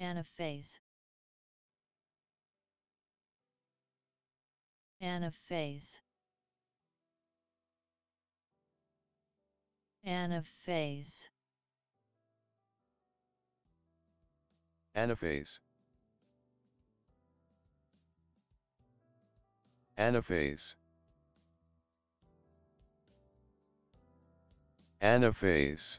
Anaphase Anaphase Anaphase Anaphase Anaphase Anaphase